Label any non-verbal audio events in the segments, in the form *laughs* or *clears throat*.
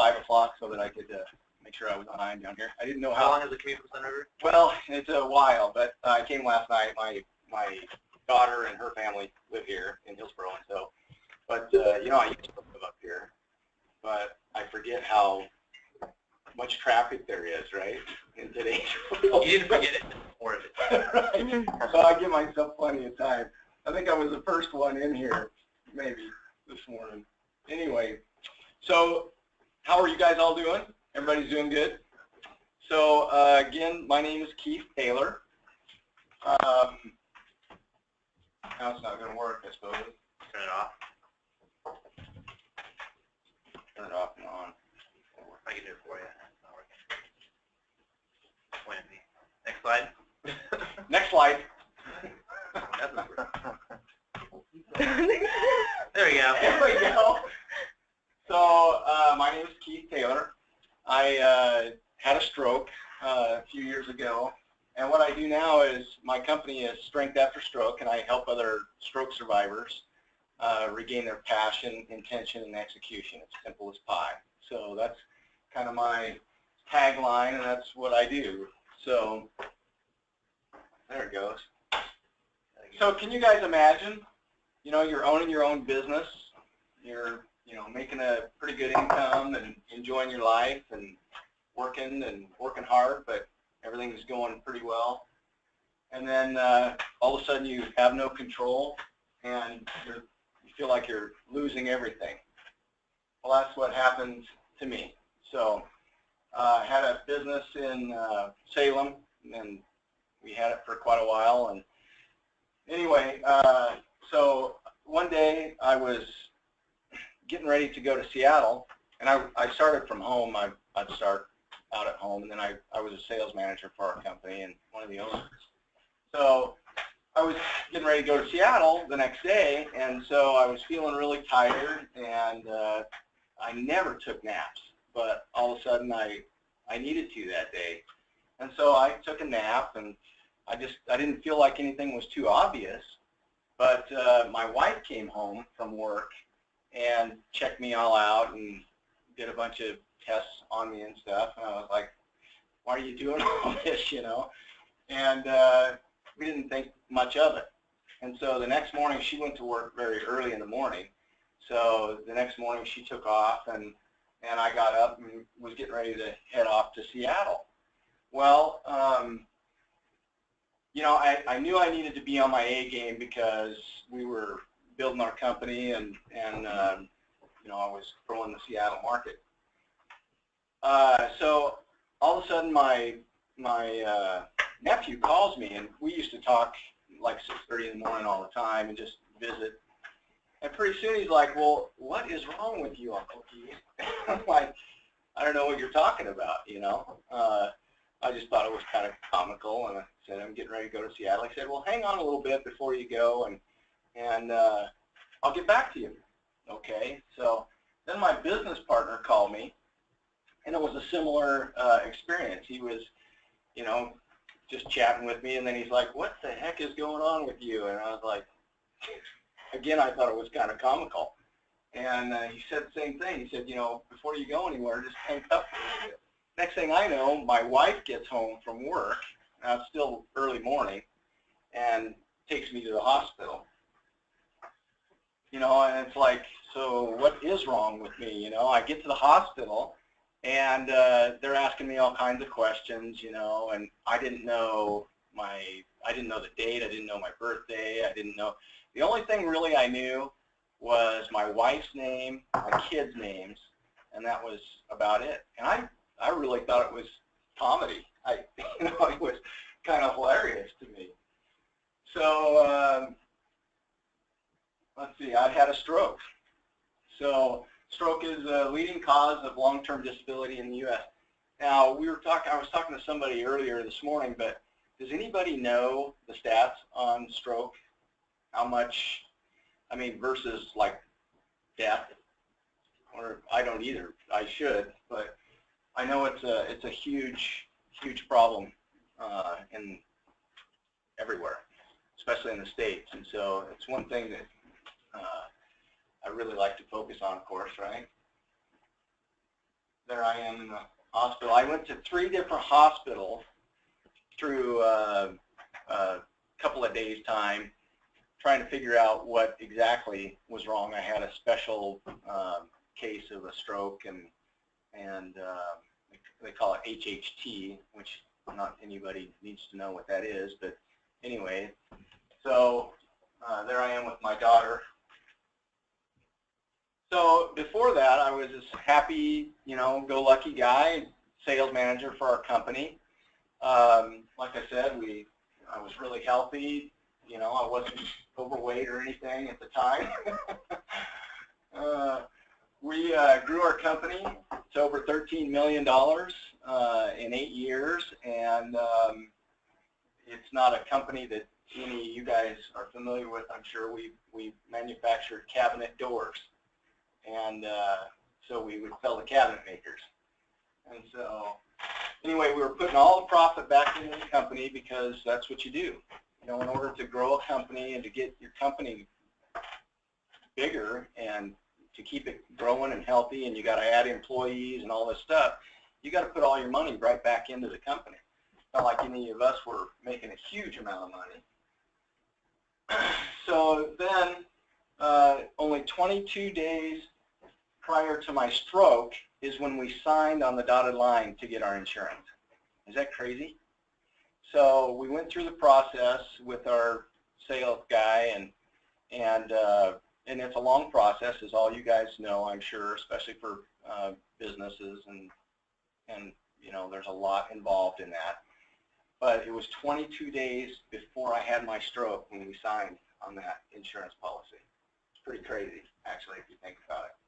five o'clock so that I could uh, make sure I was on time down here. I didn't know How how. long has the commute from Sunriver? Well, it's a while, but uh, I came last night. My my daughter and her family live here in Hillsboro, and so. But uh, you know, I used to live up here, but I forget how much traffic there is, right? In today's *laughs* world. You didn't forget it, more of it. *laughs* right. So I give myself plenty of time. I think I was the first one in here, maybe this morning. Anyway, so how are you guys all doing? Everybody's doing good? So uh, again, my name is Keith Taylor. Um, now it's not going to work, I suppose. Turn it off. Turn it off and on. I can do it for you. It's not working. Point at me. Next slide. *laughs* Next slide. That doesn't work. *laughs* There we go. There we go. So my name is Keith Taylor. I uh, had a stroke uh, a few years ago, and what I do now is my company is Strength After Stroke, and I help other stroke survivors uh, regain their passion, intention, and execution. It's simple as pie. So that's kind of my tagline, and that's what I do. So there it goes. So can you guys imagine, you know, you're owning your own business, you're, you know, making a pretty good income and enjoying your life and working and working hard, but everything's going pretty well. And then uh, all of a sudden you have no control and you're, you feel like you're losing everything. Well, that's what happened to me. So uh, I had a business in uh, Salem and we had it for quite a while. And anyway, uh, so one day I was getting ready to go to Seattle, and I, I started from home. I, I'd start out at home, and then I, I was a sales manager for our company and one of the owners. So I was getting ready to go to Seattle the next day, and so I was feeling really tired, and uh, I never took naps, but all of a sudden I, I needed to that day. And so I took a nap, and I just, I didn't feel like anything was too obvious, but uh, my wife came home from work and checked me all out and did a bunch of tests on me and stuff. And I was like, why are you doing *laughs* all this, you know? And uh, we didn't think much of it. And so the next morning, she went to work very early in the morning. So the next morning, she took off, and, and I got up and was getting ready to head off to Seattle. Well, um, you know, I, I knew I needed to be on my A game because we were building our company and, and um, you know, I was growing the Seattle market. Uh, so all of a sudden my, my uh, nephew calls me and we used to talk like 6.30 in the morning all the time and just visit. And pretty soon he's like, well, what is wrong with you, Uncle Keith? *laughs* I'm like, I don't know what you're talking about, you know. Uh, I just thought it was kind of comical, and I said, I'm getting ready to go to Seattle. He said, well, hang on a little bit before you go, and and uh, I'll get back to you. Okay, so then my business partner called me, and it was a similar uh, experience. He was, you know, just chatting with me, and then he's like, what the heck is going on with you? And I was like, *laughs* again, I thought it was kind of comical. And uh, he said the same thing. He said, you know, before you go anywhere, just *laughs* hang up next thing I know, my wife gets home from work, now it's still early morning, and takes me to the hospital. You know, and it's like, so what is wrong with me? You know, I get to the hospital, and uh, they're asking me all kinds of questions, you know, and I didn't know my, I didn't know the date, I didn't know my birthday, I didn't know, the only thing really I knew was my wife's name, my kids' names, and that was about it. And I I really thought it was comedy. I, *laughs* you know, it was kind of hilarious to me. So um, let's see, I had a stroke. So stroke is a leading cause of long-term disability in the U.S. Now we were talking. I was talking to somebody earlier this morning, but does anybody know the stats on stroke? How much? I mean, versus like death, or I don't either. I should, but I know it's a it's a huge huge problem uh, in everywhere, especially in the states, and so it's one thing that uh, I really like to focus on, of course, right? there I am in the hospital. I went to three different hospitals through uh, a couple of days' time, trying to figure out what exactly was wrong. I had a special um, case of a stroke, and and uh, they call it HHT, which not anybody needs to know what that is, but anyway, so uh, there I am with my daughter. So before that, I was this happy, you know, go-lucky guy, sales manager for our company. Um, like I said, we, I was really healthy. You know, I wasn't overweight or anything at the time. *laughs* uh, we uh, grew our company to over $13 million uh, in eight years, and um, it's not a company that any of you guys are familiar with. I'm sure we we manufactured cabinet doors, and uh, so we would sell to cabinet makers. And so, anyway, we were putting all the profit back into the company because that's what you do. You know, in order to grow a company and to get your company bigger and to keep it growing and healthy, and you got to add employees and all this stuff, you got to put all your money right back into the company. Not like any of us were making a huge amount of money. *clears throat* So then, uh, only 22 days prior to my stroke is when we signed on the dotted line to get our insurance. Is that crazy? So we went through the process with our sales guy, and and uh, and it's a long process, as all you guys know, I'm sure, especially for uh, businesses, and and you know, there's a lot involved in that. But it was 22 days before I had my stroke when we signed on that insurance policy. It's pretty crazy, actually, if you think about it.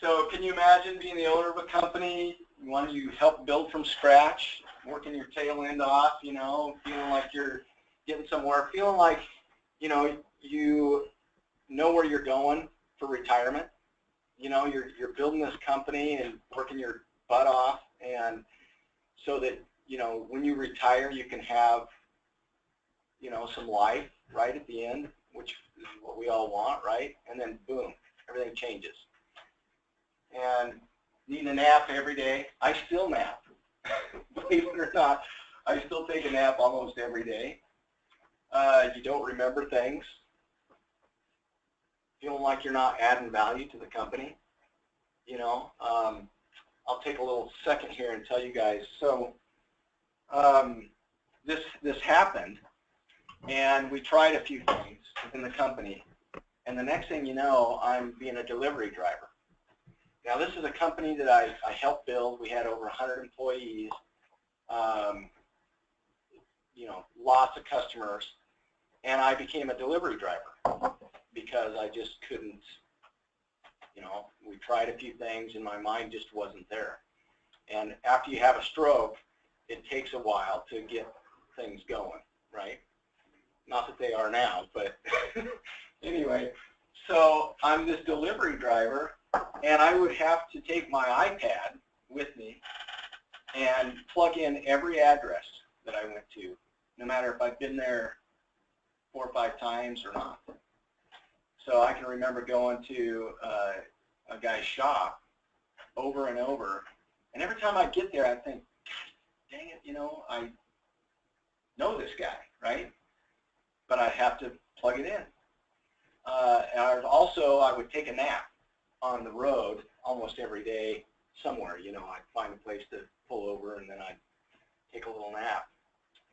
So can you imagine being the owner of a company, one you help build from scratch, working your tail end off, you know, feeling like you're getting somewhere, feeling like, you know, you know where you're going for retirement. You know, you're, you're building this company and working your butt off and so that, you know, when you retire, you can have, you know, some life right at the end, which is what we all want, right? And then boom, everything changes. And needing a nap every day, I still nap. *laughs* Believe it or not, I still take a nap almost every day. Uh, you don't remember things. Feeling like you're not adding value to the company. You know, um, I'll take a little second here and tell you guys. So um, this this happened, and we tried a few things within the company. And the next thing you know, I'm being a delivery driver. Now this is a company that I, I helped build. We had over 100 employees, um, you know, lots of customers, and I became a delivery driver because I just couldn't, you know, we tried a few things and my mind just wasn't there. And after you have a stroke, it takes a while to get things going, right? Not that they are now, but *laughs* anyway, so I'm this delivery driver and I would have to take my iPad with me and plug in every address that I went to, no matter if I've been there four or five times or not. So I can remember going to uh, a guy's shop over and over, and every time I get there, I think, dang it, you know, I know this guy, right? But I have to plug it in. Uh, and also, I would take a nap on the road almost every day somewhere. You know, I'd find a place to pull over and then I'd take a little nap.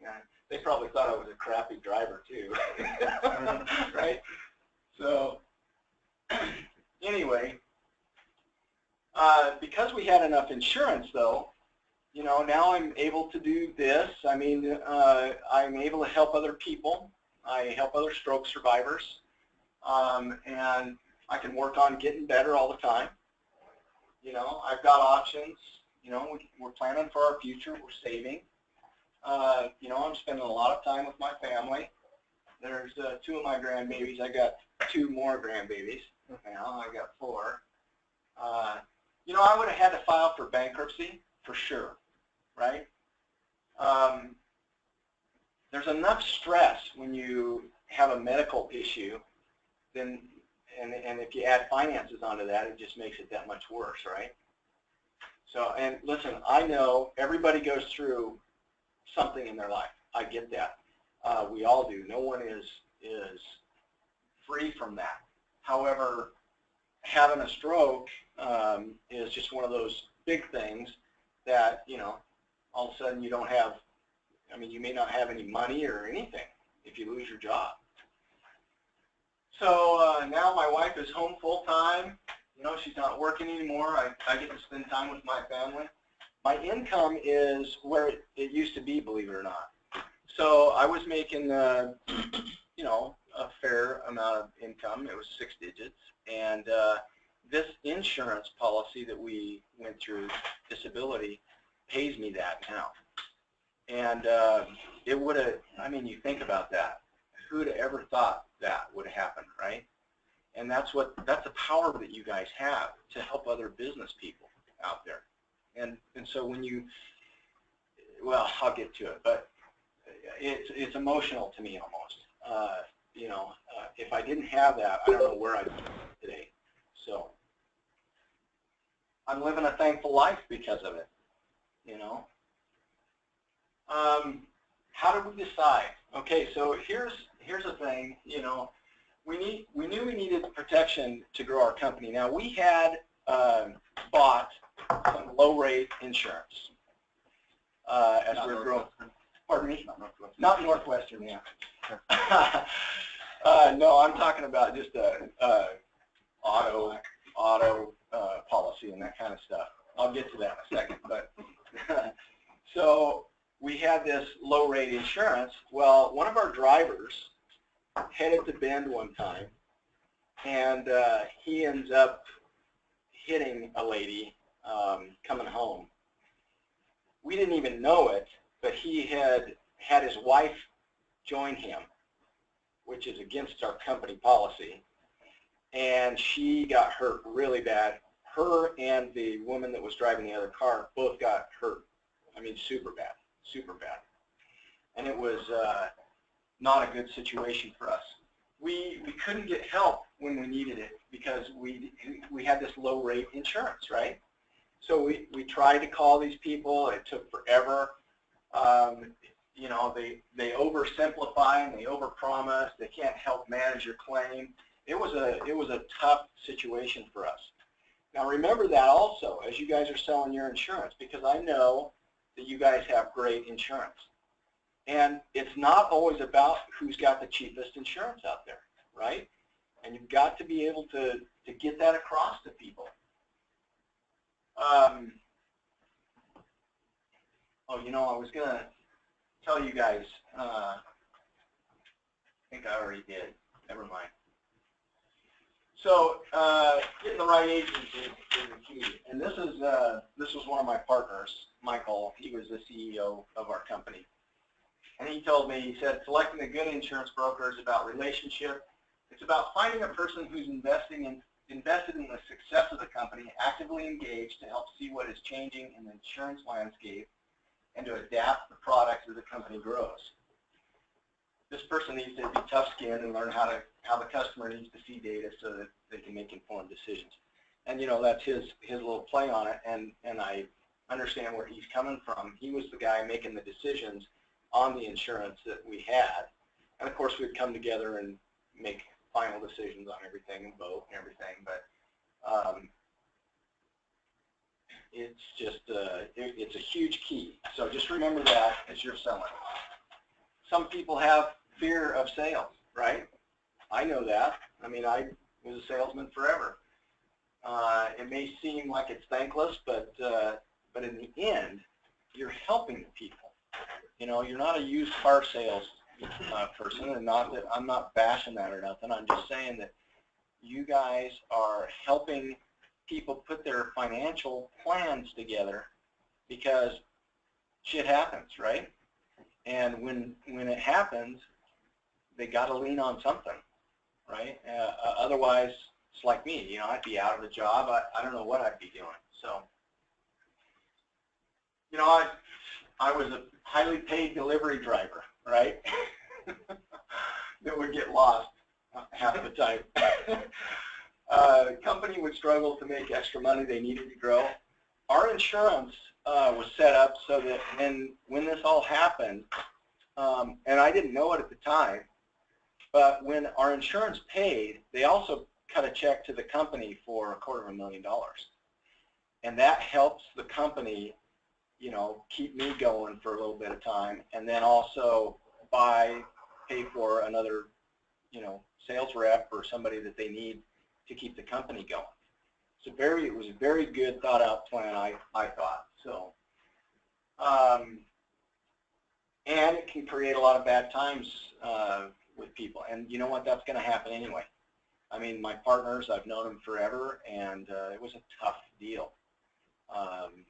Yeah, they probably thought I was a crappy driver too, *laughs* right? So anyway, uh, because we had enough insurance though, you know, now I'm able to do this. I mean, uh, I'm able to help other people. I help other stroke survivors. Um, and I can work on getting better all the time. You know, I've got options. You know, we, we're planning for our future. We're saving. Uh, you know, I'm spending a lot of time with my family. There's uh, two of my grandbabies. I got two more grandbabies now. I got four. Uh, you know, I would have had to file for bankruptcy for sure, right? Um, there's enough stress when you have a medical issue, then and, and if you add finances onto that, it just makes it that much worse, right? So, and listen, I know everybody goes through something in their life. I get that. Uh, we all do. No one is is free from that. However, having a stroke um, is just one of those big things that you know all of a sudden you don't have. I mean, you may not have any money or anything if you lose your job. So uh, now my wife is home full time. You know, she's not working anymore. I, I get to spend time with my family. My income is where it, it used to be, believe it or not. So I was making, uh, *clears throat* you know, a fair amount of income. It was six digits. And uh, this insurance policy that we went through, disability, pays me that now. And uh, it would have, I mean, you think about that. Who'd ever thought that would happen, right? And that's what that's the power that you guys have to help other business people out there. And and so when you, well, I'll get to it, but it's it's emotional to me almost. Uh, you know, uh, if I didn't have that, I don't know where I'd be today. So I'm living a thankful life because of it. You know. Um, how did we decide? Okay, so here's here's the thing. You know, we need we knew we needed protection to grow our company. Now we had um, bought some low rate insurance uh, as Not we were growing. Pardon me? Not Northwestern. Not Northwestern, yeah. *laughs* uh, no, I'm talking about just a, a auto auto uh, policy and that kind of stuff. I'll get to that in a second. But *laughs* so we had this low rate insurance. Well, one of our drivers headed to Bend one time, and uh, he ends up hitting a lady um, coming home. We didn't even know it, but he had had his wife join him, which is against our company policy, and she got hurt really bad. Her and the woman that was driving the other car both got hurt. I mean, super bad, super bad. And it was uh, not a good situation for us. We, we couldn't get help when we needed it because we, we had this low rate insurance, right? So we, we tried to call these people. It took forever. Um, you know, they, they oversimplify and they overpromise. They can't help manage your claim. It was a, it was a tough situation for us. Now remember that also as you guys are selling your insurance because I know that you guys have great insurance. And it's not always about who's got the cheapest insurance out there, right? And you've got to be able to, to get that across to people. Um, oh, you know, I was going to tell you guys, uh, I think I already did. Never mind. So uh, getting the right agent is, is the key. And this is uh, this was one of my partners, Michael. He was the CEO of our company. And he told me, he said, selecting a good insurance broker is about relationship. It's about finding a person who's investing in, invested in the success of the company, actively engaged to help see what is changing in the insurance landscape and to adapt the products as the company grows. This person needs to be tough-skinned and learn how to how the customer needs to see data so that they can make informed decisions. And you know that's his his little play on it, and and I understand where he's coming from. He was the guy making the decisions on the insurance that we had. And of course, we'd come together and make final decisions on everything and vote and everything. But um, it's just, uh, it, it's a huge key. So just remember that as you're selling. Some people have fear of sales, right? I know that. I mean, I was a salesman forever. Uh, it may seem like it's thankless, but uh, but in the end, you're helping the people. You know, you're not a used car sales uh, person, and not that I'm not bashing that or nothing. I'm just saying that you guys are helping people put their financial plans together because shit happens, right? And when when it happens, they got to lean on something, right? Uh, uh, otherwise, it's like me. You know, I'd be out of a job. I, I don't know what I'd be doing. So, you know, I I was a highly paid delivery driver, right? *laughs* that would get lost half the time. *laughs* uh, company would struggle to make extra money. They needed to grow. our insurance uh, was set up so that when when this all happened, um, and I didn't know it at the time, but when our insurance paid, they also cut a check to the company for a quarter of a million dollars, and that helps the company, you know, keep me going for a little bit of time, and then also buy pay for another, you know, sales rep or somebody that they need to keep the company going. It's a very, it was a very good thought out plan, I, I thought. So, um, and it can create a lot of bad times uh, with people. And you know what? That's going to happen anyway. I mean, my partners, I've known them forever, and uh, it was a tough deal. Um,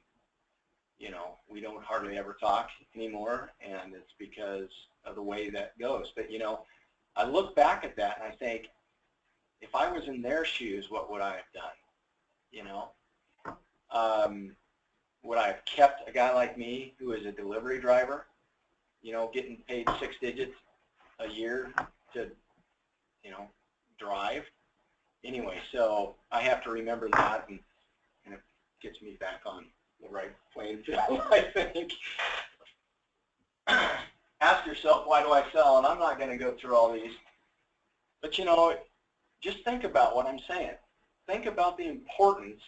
you know, we don't hardly ever talk anymore, and it's because of the way that goes. But, you know, I look back at that and I think, if I was in their shoes, what would I have done? You know, um, would I have kept a guy like me who is a delivery driver, you know, getting paid six digits a year to, you know, drive? Anyway, so I have to remember that, and, and it gets me back on the right playing field, *laughs* I think. *clears throat* Ask yourself, why do I sell? And I'm not going to go through all these. But, you know, just think about what I'm saying. Think about the importance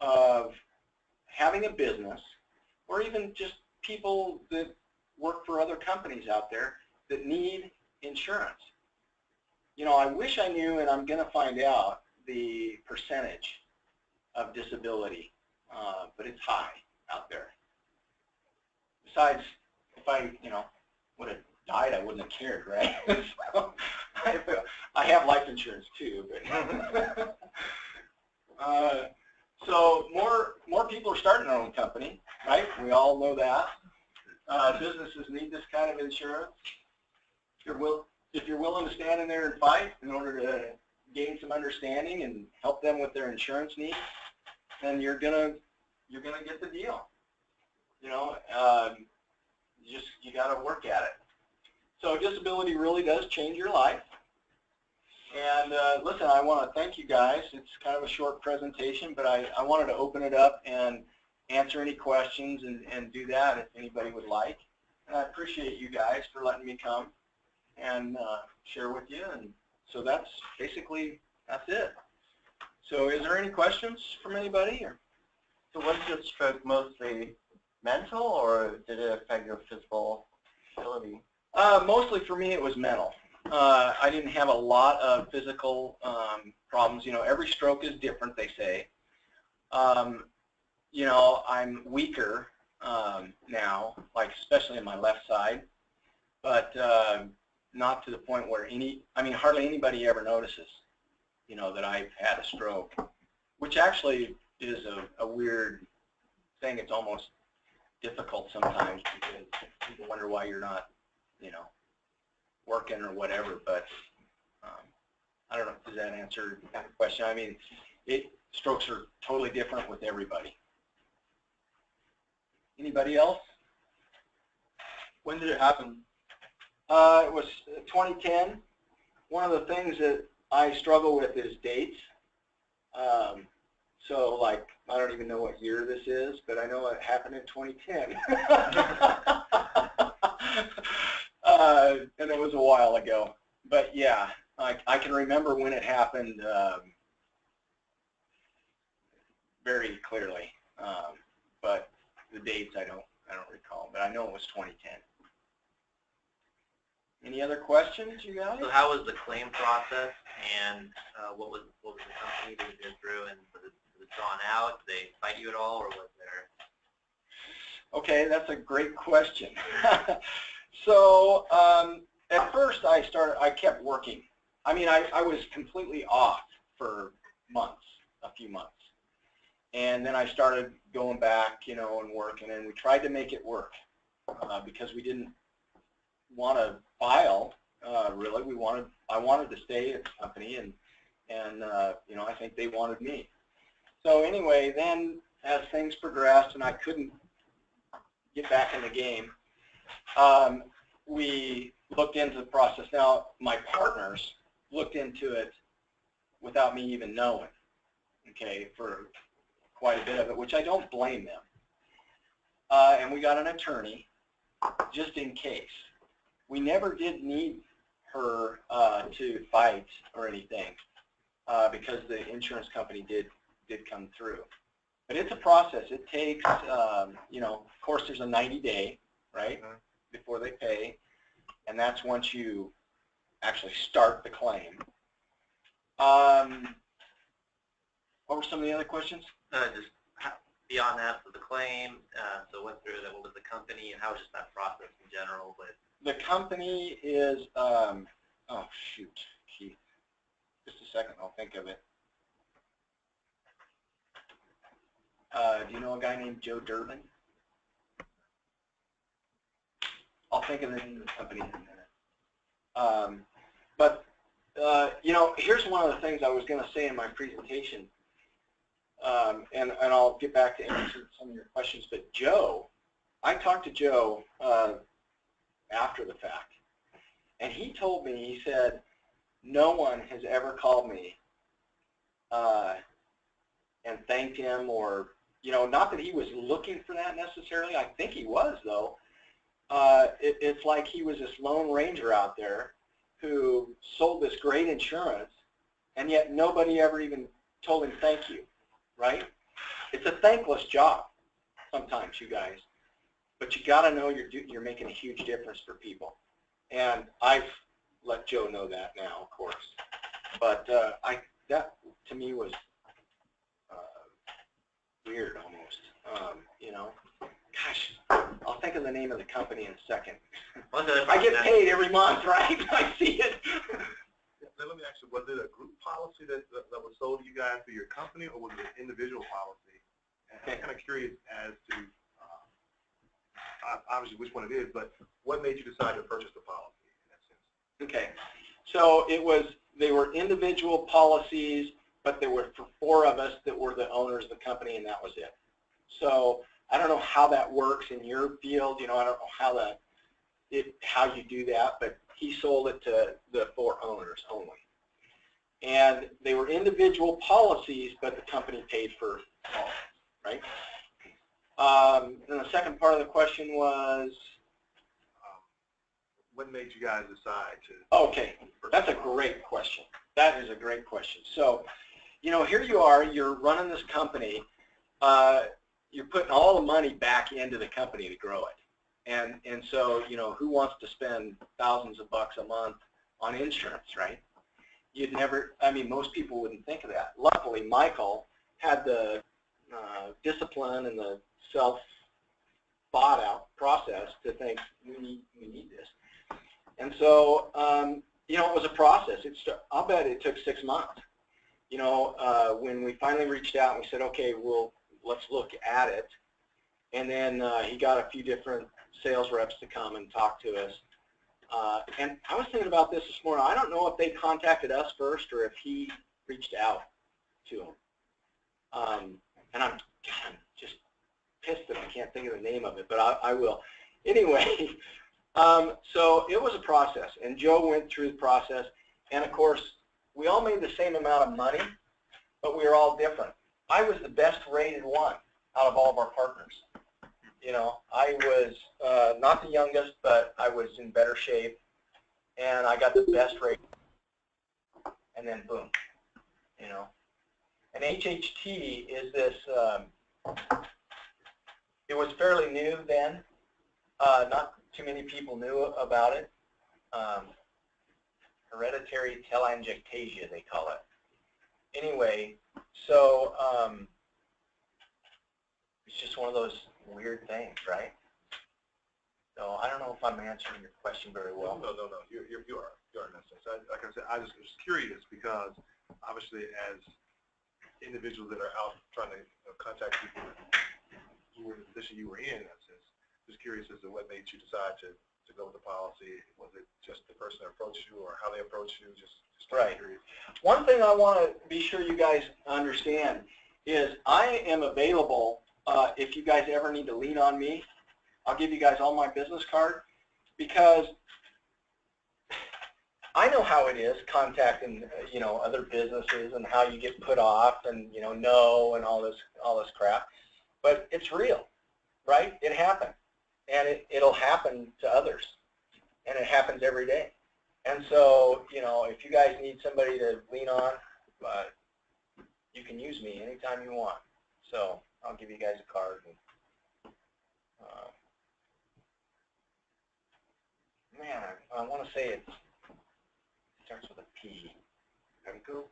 of having a business or even just people that work for other companies out there that need insurance. You know, I wish I knew, and I'm going to find out, the percentage of disability, uh, but it's high out there. Besides, if I, you know, would have died, I wouldn't have cared, right? *laughs* so, I, I have life insurance too, but *laughs* uh, so more more people are starting their own company, right? We all know that. Uh, businesses need this kind of insurance. If you're, will, if you're willing to stand in there and fight in order to gain some understanding and help them with their insurance needs, then you're gonna you're gonna get the deal. You know, um, just you got to work at it. So disability really does change your life. And uh, listen, I want to thank you guys. It's kind of a short presentation, but I, I wanted to open it up and answer any questions and, and do that if anybody would like. And I appreciate you guys for letting me come and uh, share with you. And so that's basically, that's it. So is there any questions from anybody? Or? So was your stroke mostly mental or did it affect your physical ability? Uh, mostly for me it was mental. Uh, I didn't have a lot of physical um, problems. You know, every stroke is different, they say. Um, you know, I'm weaker um, now, like especially on my left side, but uh, not to the point where any, I mean, hardly anybody ever notices, you know, that I've had a stroke, which actually is a, a weird thing. It's almost difficult sometimes because people wonder why you're not, you know, working or whatever. But um, I don't know. Does that answer that question? I mean, it strokes are totally different with everybody. Anybody else? When did it happen? Uh, it was 2010. One of the things that I struggle with is dates. Um, so, like, I don't even know what year this is, but I know it happened in 2010. *laughs* uh, and it was a while ago. But yeah, I, I can remember when it happened um, very clearly. Um, but the dates I don't I don't recall, but I know it was 2010. Any other questions, you guys? So how was the claim process and uh, what was what was the company that you through and was it, was it drawn out? Did they fight you at all or was there? Okay, that's a great question. *laughs* so um, at first I started, I kept working. I mean, I, I was completely off for months, a few months. And then I started going back, you know, and working, and we tried to make it work uh, because we didn't want to file, uh, really. We wanted, I wanted to stay at the company, and, and uh, you know, I think they wanted me. So anyway, then as things progressed and I couldn't get back in the game, um, we looked into the process. Now, my partners looked into it without me even knowing, okay, for quite a bit of it, which I don't blame them. Uh, and we got an attorney, just in case. We never did need her uh, to fight or anything, uh, because the insurance company did did come through. But it's a process. It takes, um, you know, of course, there's a 90 day, right, Mhm. before they pay, and that's once you actually start the claim. Um, what were some of the other questions? Uh, just how, beyond that, so the claim, uh, so went through that, what was the company and how was just that process in general, but The company is, um, oh shoot, Keith, just a second, I'll think of it. Uh, do you know a guy named Joe Durbin? I'll think of the name of the company in a minute. Um, but, uh, you know, here's one of the things I was going to say in my presentation, um, and, and I'll get back to answer some of your questions, but Joe, I talked to Joe uh, after the fact, and he told me, he said, no one has ever called me uh, and thanked him or, you know, not that he was looking for that necessarily. I think he was, though. Uh, it, it's like he was this lone ranger out there who sold this great insurance, and yet nobody ever even told him thank you, right? It's a thankless job sometimes, you guys, but you got to know you're you're making a huge difference for people, and I've let Joe know that now, of course. But uh, I that to me was uh, weird almost, um, you know. Gosh, I'll think of the name of the company in a second. one other I get paid every month, *laughs* right? I see it. Now, let me ask you, was it a group policy that, that that was sold to you guys through your company, or was it an individual policy? And I'm kind of curious as to, ob- obviously which one it is, but what made you decide to purchase the policy in that sense? Okay, so it was, they were individual policies, but there were for four of us that were the owners of the company, and that was it. So I don't know how that works in your field, you know, I don't know how that, it, how you do that, but he sold it to the four owners only. And they were individual policies, but the company paid for all, right? Um, and the second part of the question was, Um, What made you guys decide to? okay, That's a great question. That is a great question. So, you know, here you are, you're running this company, uh, you're putting all the money back into the company to grow it. And, and so, you know, who wants to spend thousands of bucks a month on insurance, right? You'd never, I mean, most people wouldn't think of that. Luckily, Michael had the uh, discipline and the self thought out process to think we need, we need this. And so, um, you know, it was a process. It's, I'll bet it took six months. You know, uh, when we finally reached out and we said, okay, well, let's look at it. And then uh, he got a few different sales reps to come and talk to us. Uh, and I was thinking about this this morning. I don't know if they contacted us first or if he reached out to them. Um, and I'm, God, I'm that I can't think of the name of it, but I, I will. Anyway, *laughs* um, so it was a process, and Joe went through the process, and of course, we all made the same amount of money, but we were all different. I was the best rated one out of all of our partners. You know, I was uh, not the youngest, but I was in better shape, and I got the best rate. And then boom, you know. And HHT is this, um, it was fairly new then. Uh, not too many people knew about it. Um, hereditary telangiectasia, they call it. Anyway, so um, it's just one of those weird things, right? So I don't know if I'm answering your question very Well, no, no, no, you, you, you are, you are that. I, like I said, I just was curious because obviously as individuals that are out trying to you know, contact people, you were in the position you were in, in that sense, just curious as to what made you decide to, to go with the policy. Was it just the person that approached you or how they approached you? Just, just Right. curious. One thing I want to be sure you guys understand is I am available uh, if you guys ever need to lean on me. I'll give you guys all my business card because I know how it is contacting, uh, you know, other businesses and how you get put off and, you know, no and all this, all this crap. But it's real, right? It happened. And it, it'll happen to others. And it happens every day. And so, you know, if you guys need somebody to lean on, uh, you can use me anytime you want. So I'll give you guys a card. And, uh, man, I, I want to say it starts with a P. Pemco?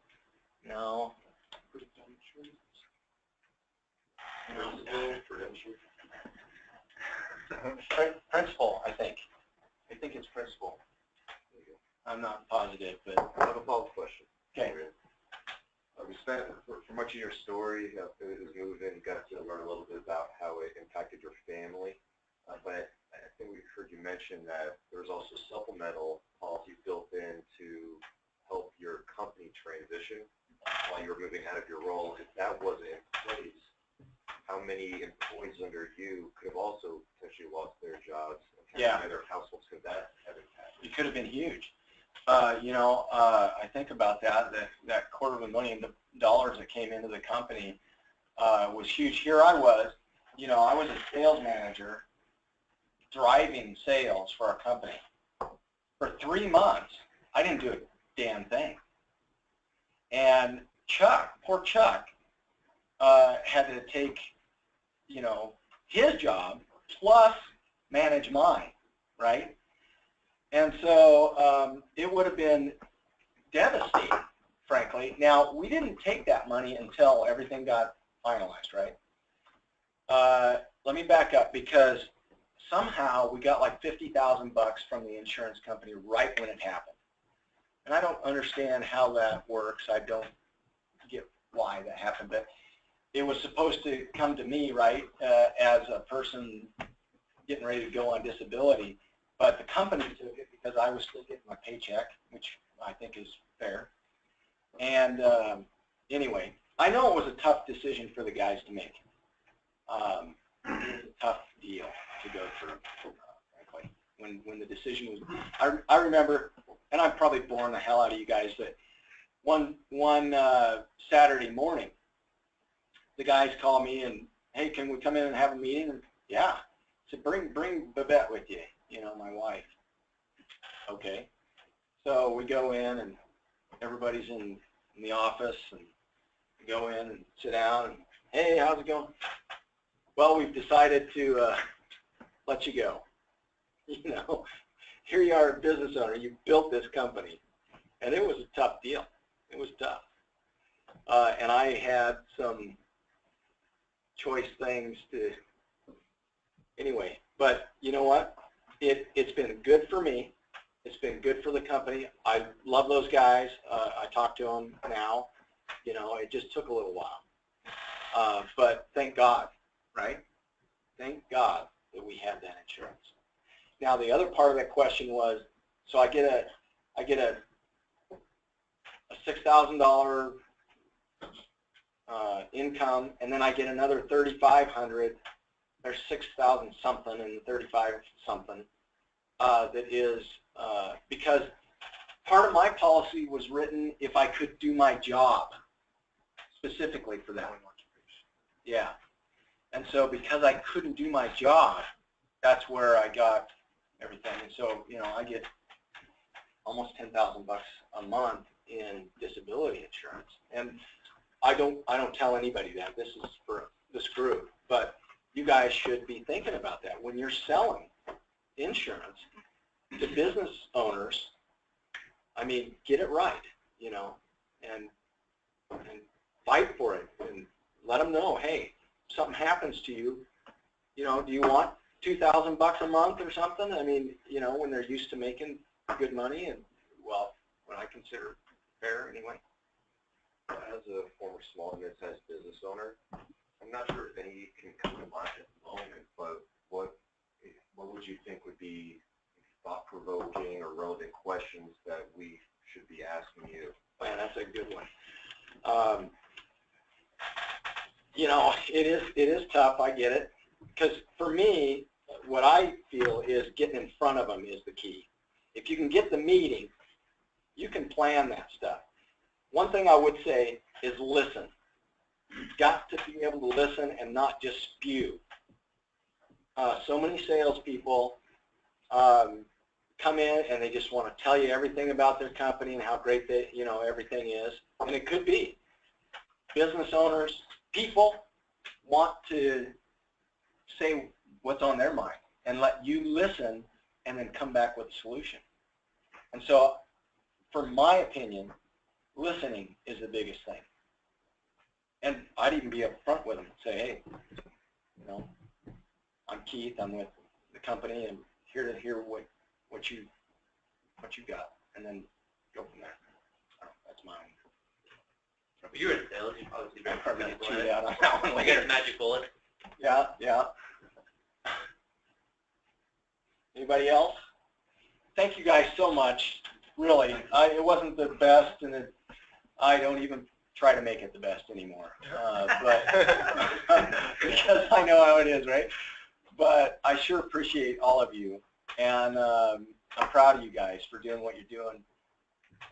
No. Prin- Principal, I think. I think it's principal. I'm not positive, but I have a follow-up question. Okay. Uh, we spent, for, for much of your story, uh, it was moving, you got to learn a little bit about how it impacted your family. Uh, but I think we heard you mention that there was also supplemental policies built in to help your company transition while you were moving out of your role. If that wasn't in place, how many employees under you could have also potentially lost their jobs? And how many Yeah. Other households could that have impacted? it could have been huge. Uh, you know, uh, I think about that, that, that quarter of a million dollars that came into the company, uh, was huge. Here I was, you know, I was a sales manager driving sales for our company. For three months, I didn't do a damn thing. And Chuck, poor Chuck, uh, had to take, you know, his job plus manage mine, right? And so um, it would have been devastating, frankly. Now, we didn't take that money until everything got finalized, right? Uh, let me back up because somehow we got like 50,000 bucks from the insurance company right when it happened. And I don't understand how that works. I don't get why that happened, but it was supposed to come to me, right, uh, as a person getting ready to go on disability. But the company took it because I was still getting my paycheck, which I think is fair. And um, anyway, I know it was a tough decision for the guys to make. Um, it was a tough deal to go through, frankly. When when the decision was, I, I remember, and I'm probably boring the hell out of you guys, that one one uh, Saturday morning, the guys call me and, hey, can we come in and have a meeting? And yeah, so bring bring Babette with you you know, my wife. Okay. So we go in and everybody's in, in the office and go in and sit down and, hey, how's it going? Well, we've decided to uh, let you go. *laughs* You know, here you are a business owner. You built this company. And it was a tough deal. It was tough. Uh, and I had some choice things to, anyway, but you know what? it, it's been good for me. It's been good for the company. I love those guys. Uh, I talk to them now. You know, it just took a little while. Uh, but thank God, right? Thank God that we had that insurance. Now the other part of that question was, so I get a, I get a, a six thousand dollar uh, income, and then I get another thirty five hundred there's 6,000 something and 35 something uh, that is uh, because part of my policy was written if I could do my job specifically for that. Yeah. And so because I couldn't do my job, that's where I got everything. And so, you know, I get almost 10,000 bucks a month in disability insurance. And I don't I don't tell anybody that. This is for this group, but you guys should be thinking about that when you're selling insurance to business owners. I mean, get it right, you know, and and fight for it, and let them know, hey, something happens to you, you know, do you want two thousand bucks a month or something? I mean, you know, when they're used to making good money, and well, what I consider fair anyway. As a former small and mid-sized business owner, I'm not sure if any can come to mind at the moment, but what what would you think would be thought-provoking or relevant questions that we should be asking you? Man, that's a good one. Um, you know, it is it is tough. I get it. Because for me, what I feel is getting in front of them is the key. If you can get the meeting, You can plan that stuff. One thing I would say is listen. You've got to be able to listen and not just spew. Uh, so many salespeople um, come in and they just want to tell you everything about their company and how great they, you know, everything is. And it could be. Business owners, people want to say what's on their mind and let you listen and then come back with a solution. And so, for my opinion, listening is the biggest thing. And I'd even be upfront with them and say, hey, you know, I'm Keith, I'm with the company, and here to hear what, what you, what you got, and then go from there. I That's mine. You were in sales, you probably see I'm probably very gonna out on *laughs* that one I got a later. magic bullet. Yeah, yeah. Anybody else? Thank you guys so much, really. I, it wasn't the best, and it, I don't even try to make it the best anymore. *laughs* Uh, but, *laughs* because I know how it is, right? But I sure appreciate all of you, and um, I'm proud of you guys for doing what you're doing.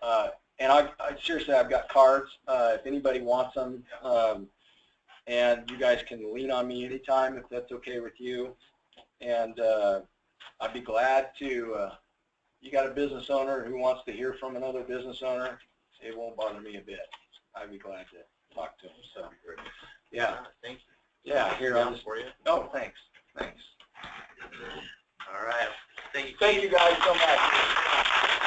Uh, and I, I seriously, I've got cards, uh, if anybody wants them. Um, and you guys can lean on me anytime if that's okay with you. And uh, I'd be glad to, uh, you got a business owner who wants to hear from another business owner, it won't bother me a bit. I'd be glad to talk to him, so. Yeah, Thank you. yeah, here, I'll just, for you. oh, thanks, thanks. All right. Thank you. Thank you guys so much.